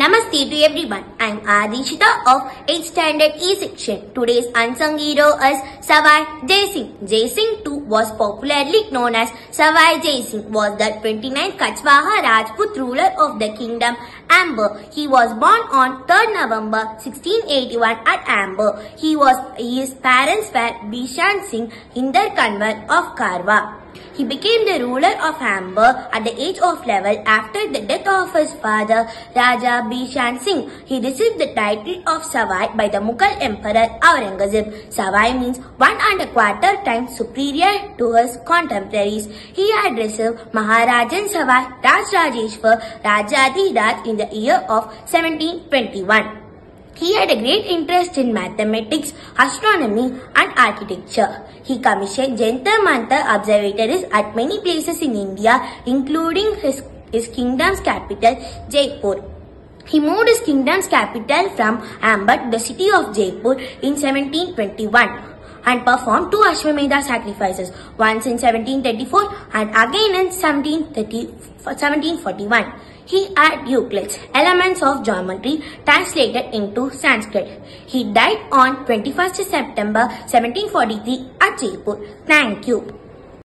Namaste to everyone. I'm Adishita of 8th Standard E section. Today's unsung hero is Sawai Jai Singh. Jai Singh too was popularly known as Sawai Jai Singh was the 29th Kachwaha Rajput ruler of the kingdom Amber. He was born on 3rd November 1681 at Amber. He was his parents were Bishan Singh, Hinder Kanwar of Karwa. He became the ruler of Amber at the age of 11 after the death of his father Raja Bishan Singh. He received the title of Sawai by the Mughal Emperor Aurangzeb. Sawai means one and a quarter times superior to his contemporaries. He had received Maharajan Sawai Raj Rajeshwar Rajadhiraj in the year of 1721. He had a great interest in mathematics, astronomy and architecture. He commissioned Jantar Mantar observatories at many places in India, including his, his kingdom's capital, Jaipur. He moved his kingdom's capital from Amber to the city of Jaipur in 1721 and performed two Ashwamedha sacrifices, once in 1734 and again in 1741. He had Euclid's Elements of Geometry translated into Sanskrit. He died on 21st September 1743 at Jaipur. Thank you.